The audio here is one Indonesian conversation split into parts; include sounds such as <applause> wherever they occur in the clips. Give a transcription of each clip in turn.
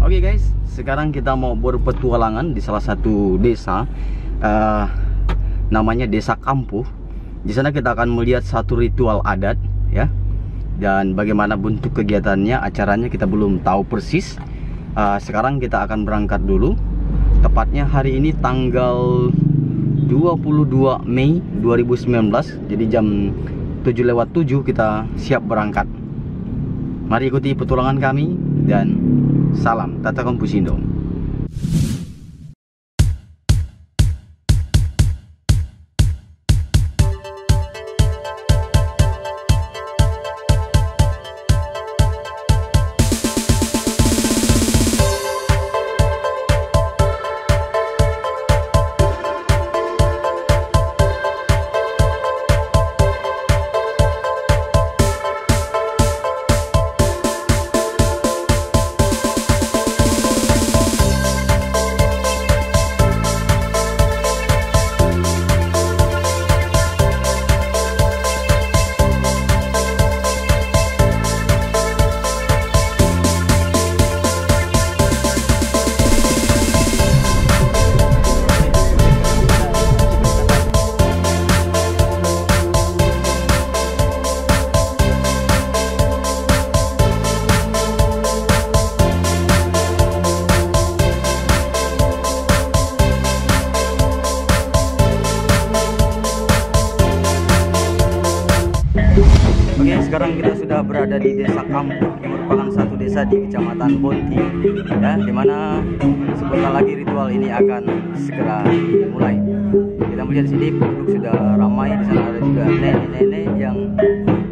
Oke guys, sekarang kita mau berpetualangan di salah satu desa eh, namanya Desa Kampuh. Di sana kita akan melihat satu ritual adat ya. Dan bagaimana bentuk kegiatannya, acaranya kita belum tahu persis. Eh, sekarang kita akan berangkat dulu. Tepatnya hari ini tanggal 22 Mei 2019. Jadi jam 7 lewat 7 kita siap berangkat. Mari ikuti petualangan kami dan salam Tata Kompusindo. Segera dimulai. Kita melihat di sini penduduk sudah ramai, di sana ada juga nenek-nenek yang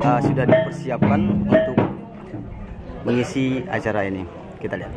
uh, sudah dipersiapkan untuk mengisi acara ini. Kita lihat.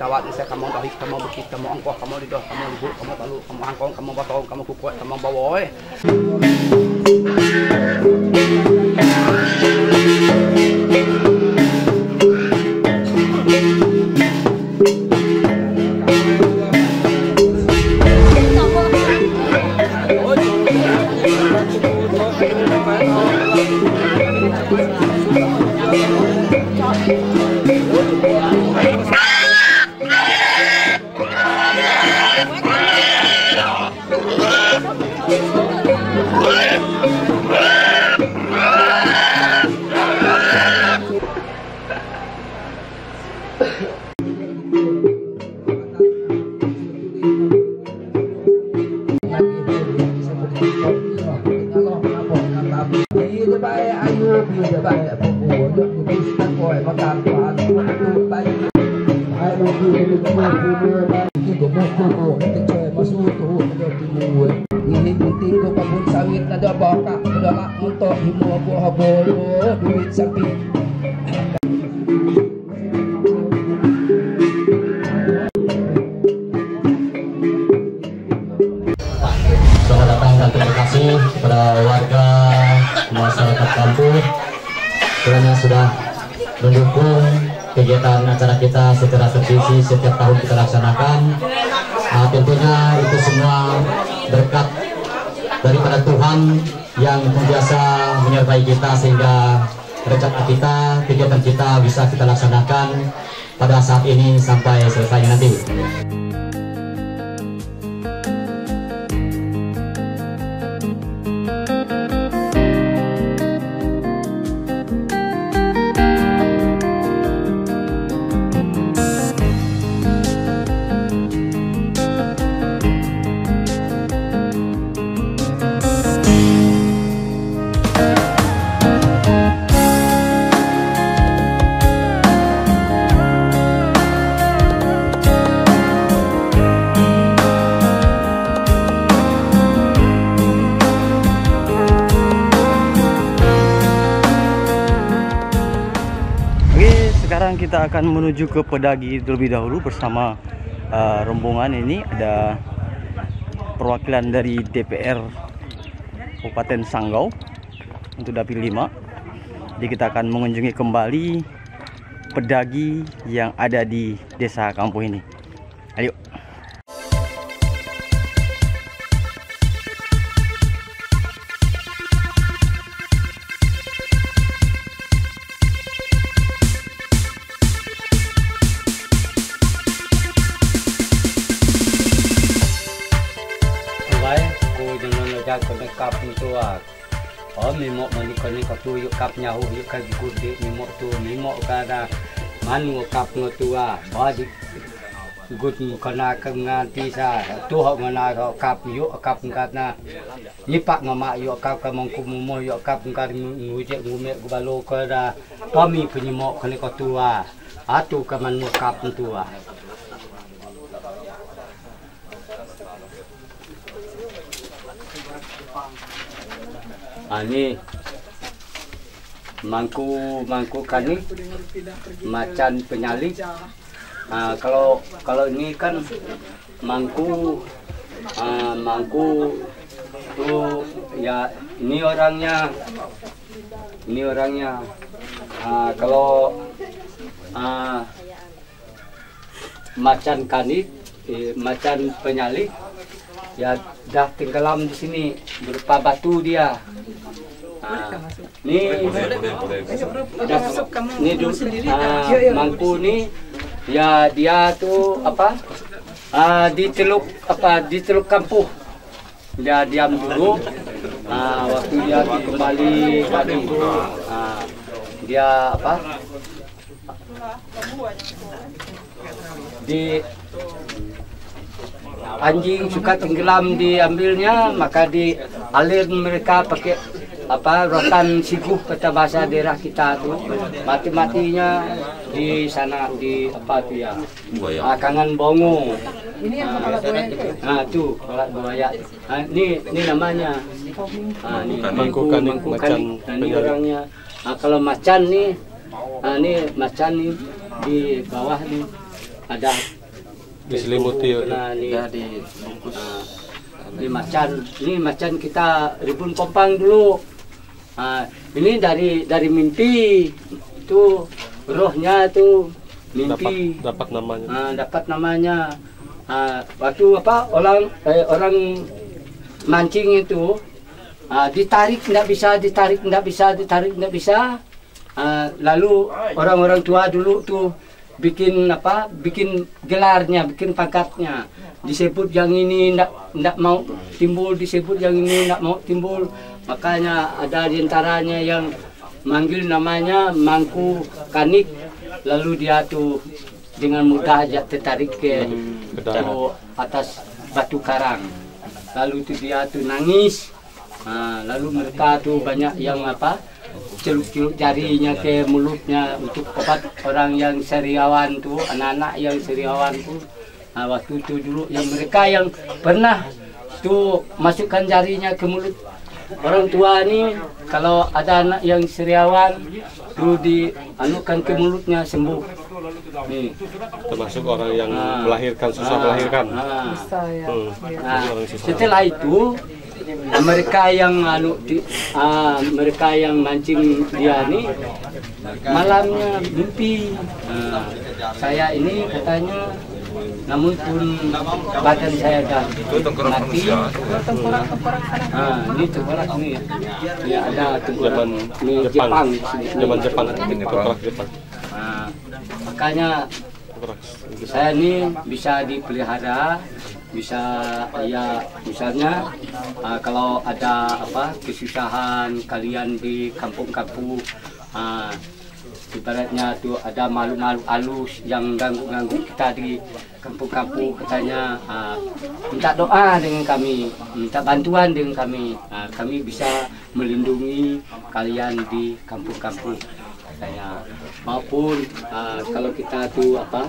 Kawat saya kamu dah kamu bukit kamu angkoh kamu lidah kamu ibu kamu talu kamu angkong kamu batong kamu kukuat kamu bawa eh. sawit na do boka do mak untuk himu kegiatan acara kita secara tervisi setiap tahun kita laksanakan. Nah, tentunya itu semua berkat daripada Tuhan yang biasa menyertai kita sehingga rencana kita, kegiatan kita bisa kita laksanakan pada saat ini sampai selesai nanti. Kita akan menuju ke Pedagi terlebih dahulu bersama uh, rombongan ini ada perwakilan dari DPR Kabupaten Sanggau untuk Dapil 5. Jadi kita akan mengunjungi kembali pedagi yang ada di desa kampung ini. Aja kena kap itu ah. Oh, mimo mani kau tu yuk kap nyahu yuk kan gudi mimo tu kada manu kap ngotu ah. Badi gud kena kenganti sa tu kau kap yuk kap ngkatna nyipak ngama yuk kap kamong kumumo yuk kap ngkat ngujek ngumek gubalo kada pami penyimo kena kau tu ah. Atu kaman mu kap tu ah. Ah, ni mangku mangku kani macan penyalin. Ah, kalau kalau ini kan mangku ah, mangku tu ya ini orangnya ini orangnya Ah, kalau ah, macan kani eh, macan penyalin ya dah tenggelam di sini berupa batu dia. Ah, ni dah ni du, ah, mangku ni ya dia tu apa? Ah, di teluk apa di teluk kampung dia diam dulu. Ah, waktu dia kembali tadi. Ah, dia apa? Di anjing suka tenggelam diambilnya maka dialir mereka pakai apa rotan siguh kata bahasa daerah kita tuh mati matinya di sana di apa tuh ya? Ah, kangen bongo. Ini yang kepala buaya. nah tuh kepala buaya. Ah, ini ini namanya. Ah, ini mangku nah, ini orangnya. Ah, kalau macan nih ah, ini macan nih di bawah nih ada diselimuti Nah, ini, Ya dibungkus. ah, ini macan, ini macan kita ribun kompang dulu. Ah, ini dari dari mimpi itu rohnya itu dapat mimpi. Dapat namanya. Ah, dapat namanya. Ah, waktu apa orang eh, orang mancing itu ah, ditarik tidak bisa ditarik tidak bisa ditarik tidak bisa. Ah, lalu orang-orang tua dulu tuh bikin apa bikin gelarnya bikin pangkatnya. Disebut yang ini tidak tidak mau timbul disebut yang ini tidak mau timbul makanya ada di antaranya yang manggil namanya mangku kanik lalu dia tuh dengan mudah aja tertarik ke, ke atas batu karang. Lalu itu dia tuh nangis. Nah, lalu mereka tuh banyak yang apa celup-celup jarinya ke mulutnya untuk obat orang yang seriawan tuh anak-anak yang seriawan tuh nah, waktu itu dulu yang mereka yang pernah tuh masukkan jarinya ke mulut orang tua ini kalau ada anak yang seriawan tuh dianukan ke mulutnya sembuh nih termasuk orang yang Ah. melahirkan susah Ah, melahirkan ah. Hmm. Nah, susah setelah itu mereka yang anu di- ah, mereka yang mancing dia ini malamnya mimpi Nah, saya ini katanya namun pun badan saya dah mati. Ah, ini tengkorak ini ya. Ini ada tengkorak ini Jepang. Jepang. Jepang tengkorak Jepang. Nah, makanya saya ini bisa dipelihara bisa ya misalnya ah, kalau ada apa kesusahan kalian di kampung-kampung ah, ibaratnya tuh ada malu-malu halus yang ganggu-ganggu kita di kampung-kampung katanya ah, minta doa dengan kami minta bantuan dengan kami. Ah, kami bisa melindungi kalian di kampung-kampung katanya. Maupun ah, kalau kita tuh apa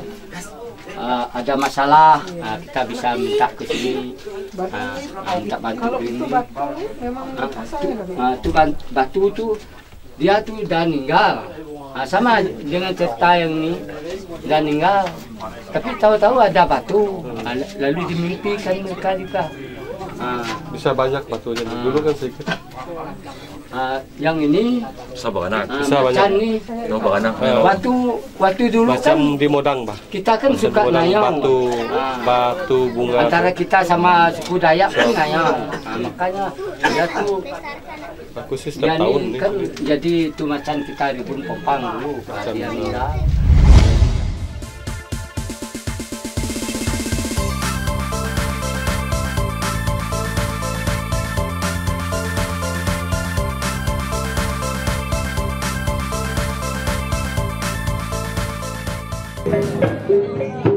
ah, ada masalah ah, kita bisa minta ke sini ah, minta bantu ke sini. Tu- tu ban- batu tu dia tu dah meninggal Ah, sama dengan cerita yang ni dan meninggal. Tapi tahu-tahu ada batu, Ah, lalu dimimpikan mereka juga. Ah, Bisa banyak batunya. Dulu kan sedikit. Ah, yang ini Sa baganak. Bisa macan banyak. nih. No baganak. Eh, Waktu waktu dulu Macam kan di Modang, Bah. kita kan suka Modang nayang. batu, Ah. batu bunga. Antara kita sama suku Dayak kan nayang. Nah, makanya dia tuh dia setiap tahun nih nih. kan jadi itu macan kita ribun popang dulu Macan, dia ah.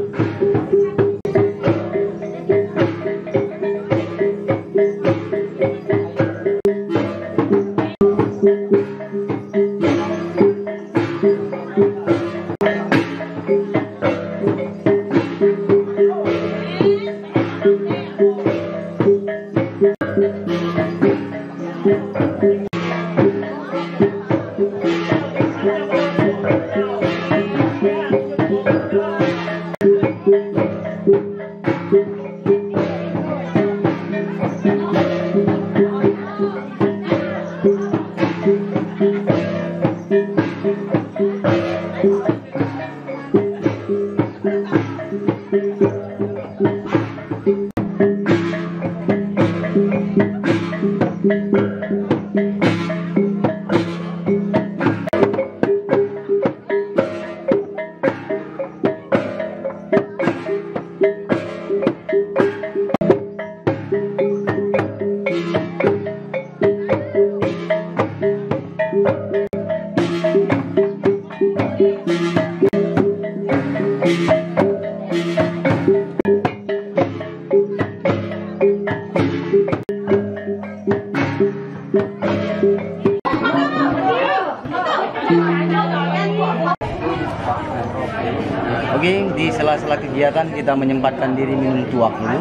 Kita menyempatkan diri minum tuak dulu,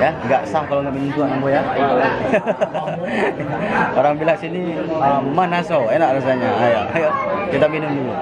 ya. Nggak sah kalau nggak minum tuak, ya. <laughs> Orang bilang sini uh, manaso, enak rasanya. Ayo, ayo, kita minum dulu.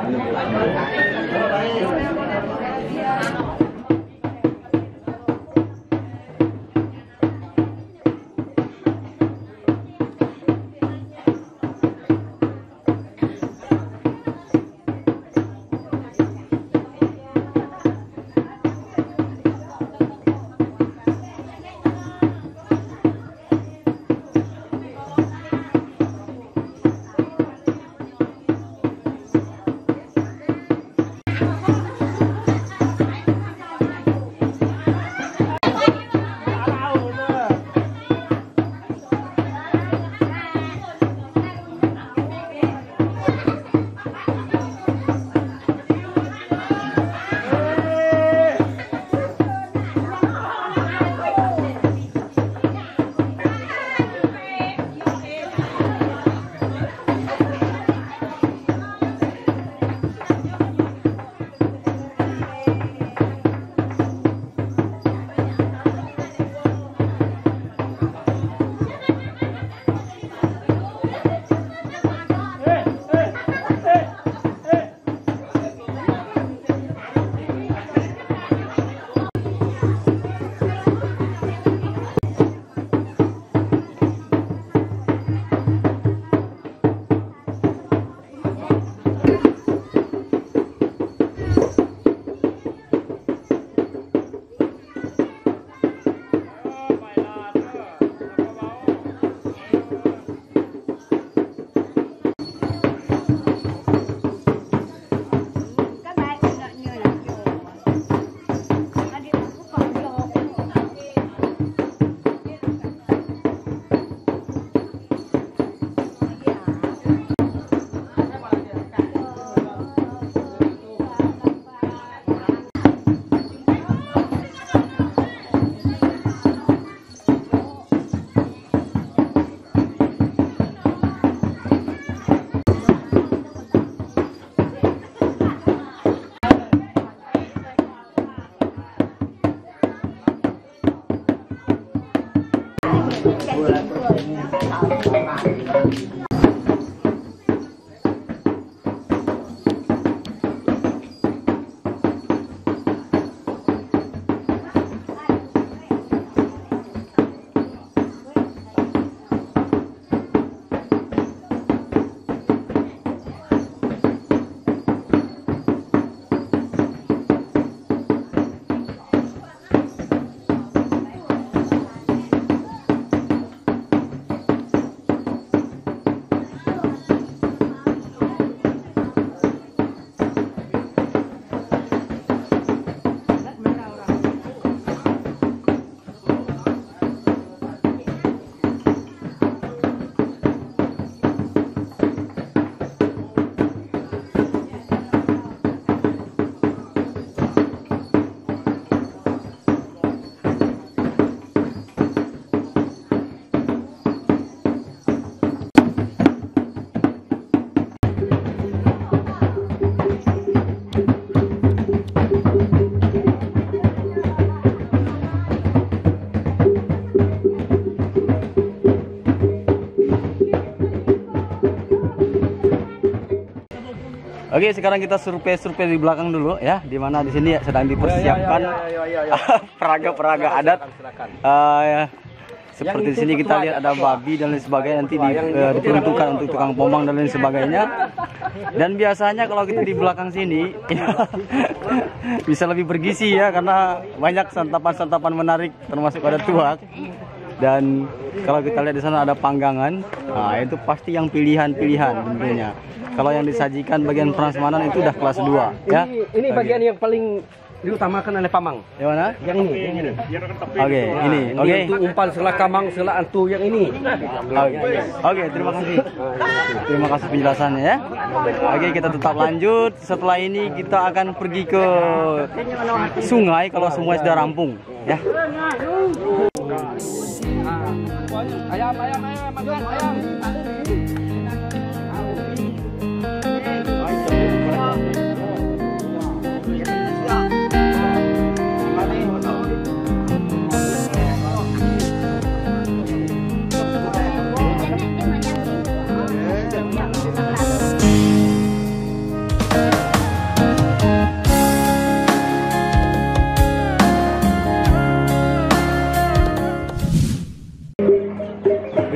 Oke, sekarang kita survei-survei di belakang dulu ya, di mana di sini sedang dipersiapkan peraga-peraga adat. Ya. seperti di sini kita lihat ada babi dan lain sebagainya nanti di, eh, diperuntukkan untuk tukang pombang dan lain sebagainya. Dan biasanya kalau kita di belakang sini <laughs> bisa lebih bergizi ya karena banyak santapan-santapan menarik termasuk ada tuak. Dan kalau kita lihat di sana ada panggangan, nah itu pasti yang pilihan-pilihan tentunya. Kalau yang disajikan bagian prasmanan itu udah kelas 2 ya. Ini, ini bagian yang paling diutamakan oleh Pamang. Yang mana? Yang ini, yang ini. Oke, ini. Ini Oke. untuk umpan sela kamang, sela antu yang ini. Oke, Oke, terima kasih. Terima kasih penjelasannya ya. Oke, kita tetap lanjut. Setelah ini kita akan pergi ke sungai kalau semua sudah rampung, ya. Ayam, ayam, ayam, makan ayam.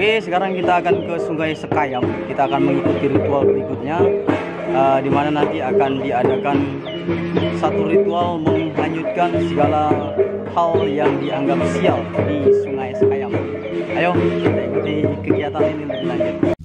Oke, sekarang kita akan ke Sungai Sekayam. Kita akan mengikuti ritual berikutnya, eh, di mana nanti akan diadakan satu ritual menghanyutkan segala hal yang dianggap sial di Sungai Sekayam. Ayo kita ikuti kegiatan ini lebih lanjut.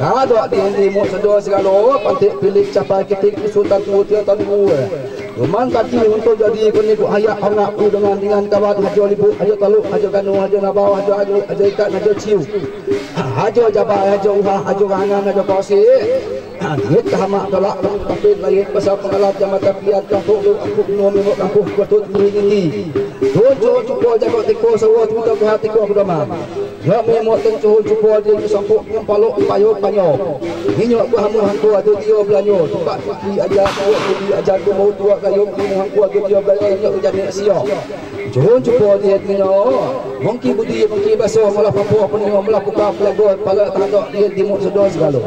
Dah ada di di mu sedua segala pantik pilih capai ketik sultan tu tiang tadi gua. Roman tadi untuk jadi kuni ku ayak anak ku dengan dengan kawan hajo libu hajo taluk hajo kanu hajo nabau hajo hajo hajo ikat hajo ciu. Hajo jabai hajo uha hajo kangan hajo kosi. Kita mak tolak tak patut lain pasal pengalat yang mata piat yang tuh aku kuno memok aku patut mengingati. Tuhan cuhun cupo jago tiko sewa tuhita buah tiko aku domam. Ya memok ten cuhun cupo dia kesampuk yang paluk payo payo. Hinyo aku hamu hantu atau dia belanyo. Tukak tuki aja aku tuki aja aku mau tua kayu kamu hantu atau dia belanyo jadi sio. Cuhun cupo dia tinyo. Mungkin budi mungkin basuh malah papua penuh melakukan pelagut pada tanda dia timur sedos galuh.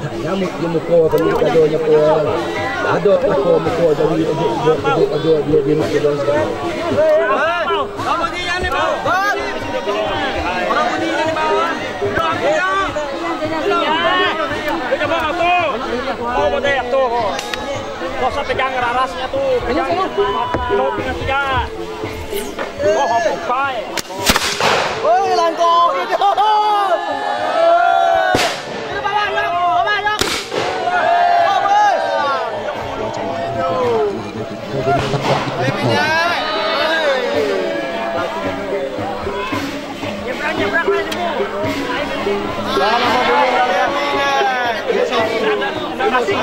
Nyamuk di muka perlu ada nyapu. Ada aku muka. Oh, model tuh. Gak pegang rarasnya tuh. Pegang. Kilo tiga. Oh, hopok. Woi, langkau hidup. Nyebrak-nyebrak lagi, itu.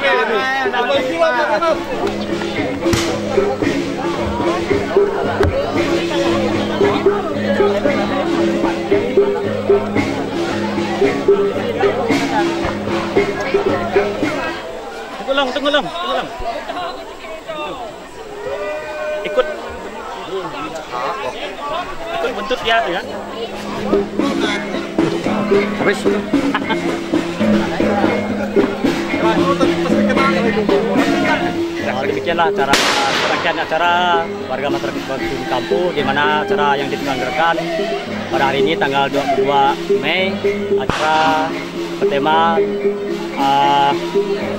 Tunggu long. Ikut. Ikut buntut dia tuh ya. Habis. <laughs> Ya, demikianlah cara serangkaian acara warga masyarakat Batu Kampu di mana acara yang diselenggarakan pada hari ini tanggal 22 Mei acara bertema uh,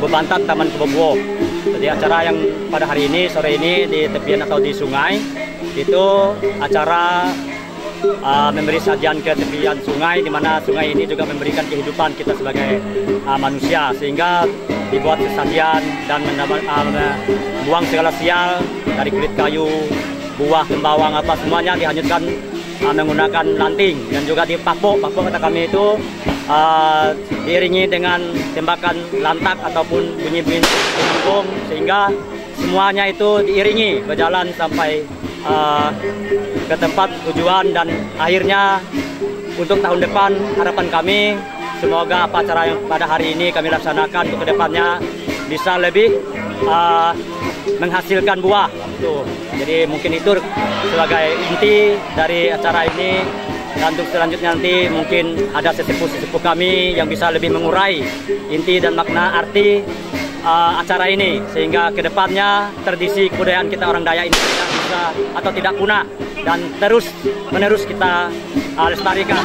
Bebantat Taman Kebobo. Jadi acara yang pada hari ini sore ini di tepian atau di sungai itu acara uh, memberi sajian ke tepian sungai di mana sungai ini juga memberikan kehidupan kita sebagai uh, manusia sehingga dibuat sajian dan mendapat uh, buang segala sial dari kulit kayu, buah, tembawang apa semuanya dihanyutkan uh, menggunakan lanting. Dan juga di pakpo pakpo kata kami itu uh, diiringi dengan tembakan lantak ataupun bunyi-bunyi bunyi sehingga semuanya itu diiringi berjalan sampai uh, ke tempat tujuan dan akhirnya untuk tahun depan harapan kami semoga apa acara yang pada hari ini kami laksanakan untuk ke depannya bisa lebih uh, menghasilkan buah. Tuh jadi mungkin itu sebagai inti dari acara ini. Dan untuk selanjutnya nanti mungkin ada sesepuh-sesepuh kami yang bisa lebih mengurai inti dan makna arti uh, acara ini sehingga ke depannya tradisi kebudayaan kita orang Dayak ini tidak bisa atau tidak punah dan terus menerus kita uh, lestarikan.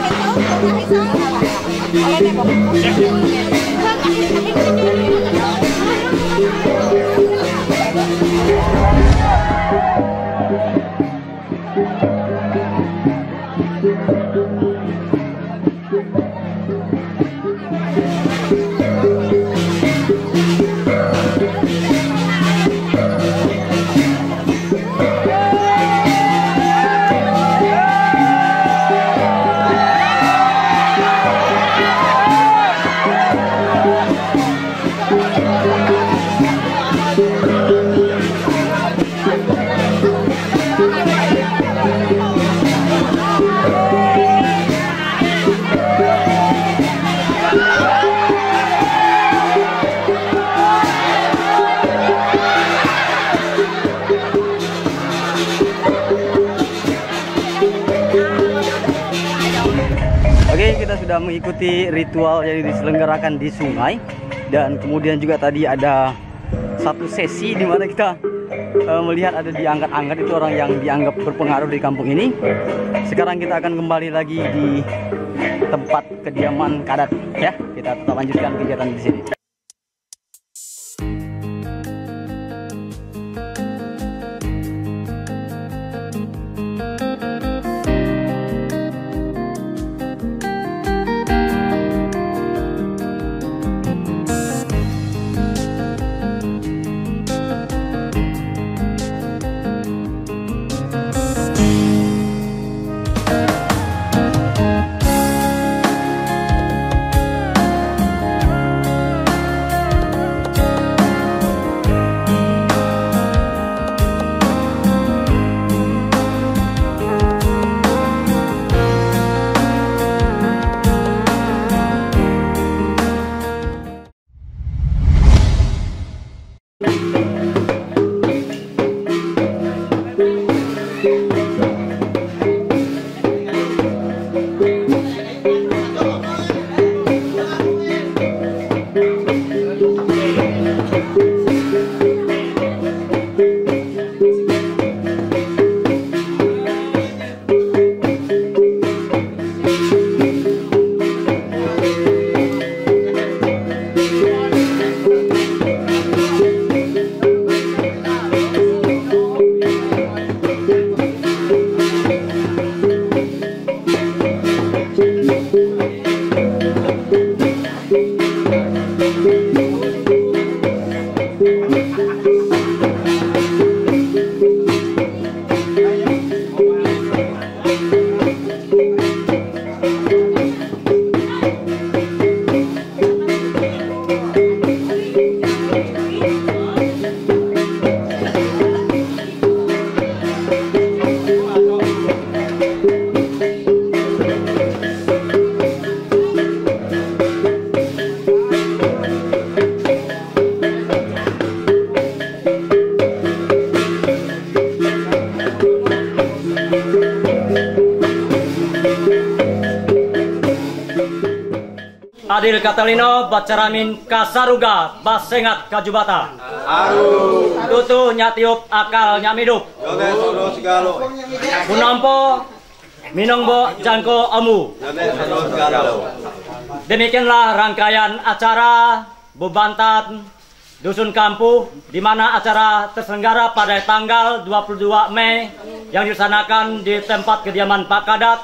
Sudah mengikuti ritual yang diselenggarakan di sungai dan kemudian juga tadi ada satu sesi di mana kita eh, melihat ada diangkat-angkat itu orang yang dianggap berpengaruh di kampung ini. Sekarang kita akan kembali lagi di tempat kediaman Kadat ya. Kita tetap lanjutkan kegiatan di sini. Adil Katalino Bacaramin Kasaruga Basengat Kajubata. Aru Tutu Nyatiup Akal Nyamidup. Punampo Minongbo Jangko Amu. Demikianlah rangkaian acara Bubantan Dusun Kampu di mana acara terselenggara pada tanggal 22 Mei yang dilaksanakan di tempat kediaman Pak Kadat.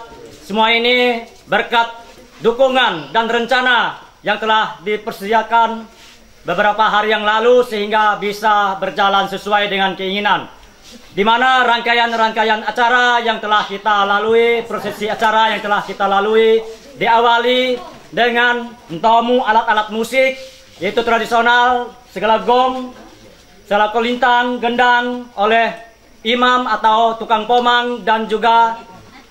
Semua ini berkat dukungan dan rencana yang telah dipersediakan beberapa hari yang lalu sehingga bisa berjalan sesuai dengan keinginan. Di mana rangkaian-rangkaian acara yang telah kita lalui, prosesi acara yang telah kita lalui diawali dengan entomu alat-alat musik yaitu tradisional segala gong, segala kolintang, gendang oleh imam atau tukang pomang dan juga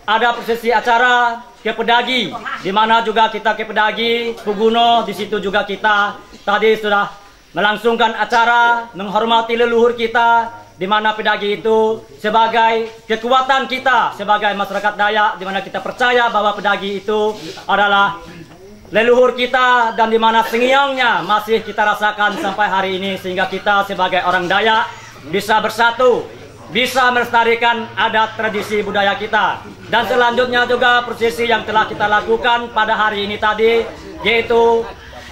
ada prosesi acara kepedagi. Di mana juga kita kepedagi Puguno di situ juga kita. Tadi sudah melangsungkan acara menghormati leluhur kita di mana pedagi itu sebagai kekuatan kita sebagai masyarakat Dayak di mana kita percaya bahwa pedagi itu adalah leluhur kita dan di mana sengiangnya masih kita rasakan sampai hari ini sehingga kita sebagai orang Dayak bisa bersatu, bisa melestarikan adat tradisi budaya kita. Dan selanjutnya juga prosesi yang telah kita lakukan pada hari ini tadi yaitu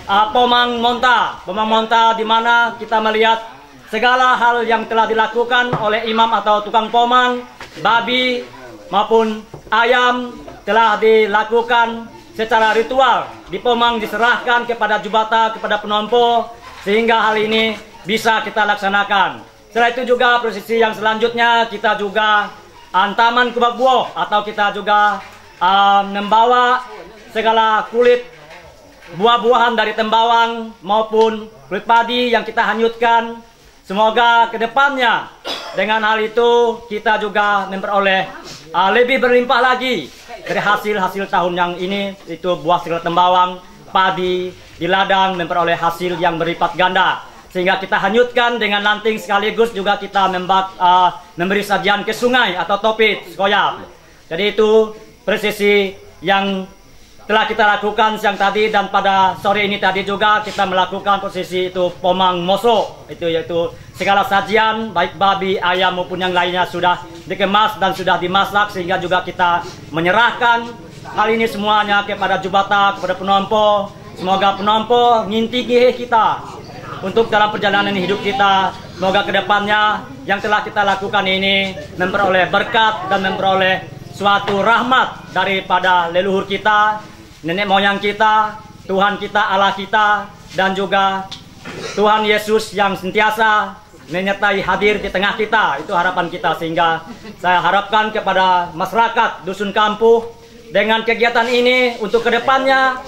uh, Pomang Monta. Pomang Monta di mana kita melihat segala hal yang telah dilakukan oleh imam atau tukang pomang, babi maupun ayam telah dilakukan secara ritual di Pomang diserahkan kepada Jubata, kepada penompo sehingga hal ini bisa kita laksanakan. Setelah itu juga prosesi yang selanjutnya kita juga antaman kubak buah atau kita juga uh, membawa segala kulit buah-buahan dari tembawang maupun kulit padi yang kita hanyutkan. Semoga ke depannya dengan hal itu kita juga memperoleh uh, lebih berlimpah lagi dari hasil-hasil tahun yang ini itu buah segala tembawang, padi di ladang memperoleh hasil yang berlipat ganda sehingga kita hanyutkan dengan lanting sekaligus juga kita membak, uh, memberi sajian ke sungai atau topit sekoyap. Jadi itu presisi yang telah kita lakukan siang tadi dan pada sore ini tadi juga kita melakukan posisi itu pomang moso. Itu yaitu segala sajian baik babi ayam maupun yang lainnya sudah dikemas dan sudah dimasak sehingga juga kita menyerahkan hal ini semuanya kepada jubata kepada penompo. Semoga penompo nginti kita untuk dalam perjalanan hidup kita semoga ke depannya yang telah kita lakukan ini memperoleh berkat dan memperoleh suatu rahmat daripada leluhur kita nenek moyang kita, Tuhan kita, Allah kita, dan juga Tuhan Yesus yang sentiasa menyertai hadir di tengah kita. Itu harapan kita sehingga saya harapkan kepada masyarakat Dusun Kampuh dengan kegiatan ini untuk ke depannya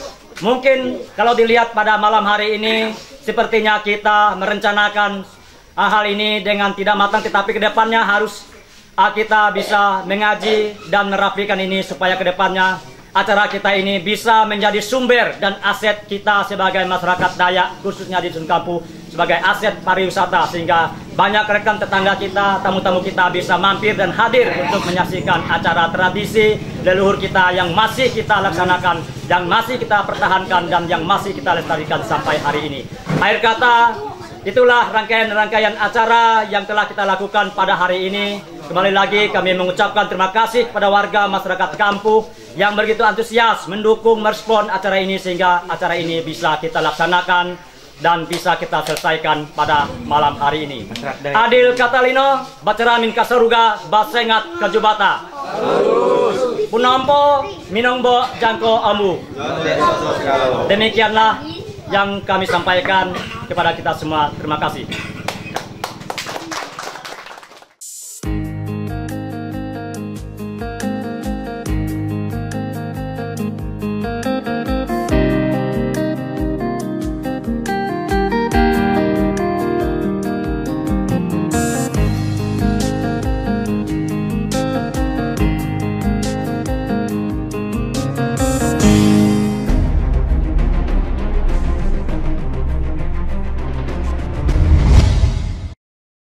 mungkin kalau dilihat pada malam hari ini sepertinya kita merencanakan hal ini dengan tidak matang tetapi ke depannya harus kita bisa mengaji dan merapikan ini supaya ke depannya acara kita ini bisa menjadi sumber dan aset kita sebagai masyarakat Dayak khususnya di Dusun Kampu sebagai aset pariwisata sehingga banyak rekan tetangga kita, tamu-tamu kita bisa mampir dan hadir untuk menyaksikan acara tradisi leluhur kita yang masih kita laksanakan, yang masih kita pertahankan dan yang masih kita lestarikan sampai hari ini. Akhir kata, itulah rangkaian-rangkaian acara yang telah kita lakukan pada hari ini. Kembali lagi kami mengucapkan terima kasih kepada warga masyarakat kampung yang begitu antusias mendukung merespon acara ini sehingga acara ini bisa kita laksanakan dan bisa kita selesaikan pada malam hari ini. Adil Katalino, Bacaramin Kasaruga, Basengat Kajubata. Punampo, Minongbo, Jangko Amu. Demikianlah yang kami sampaikan kepada kita semua. Terima kasih.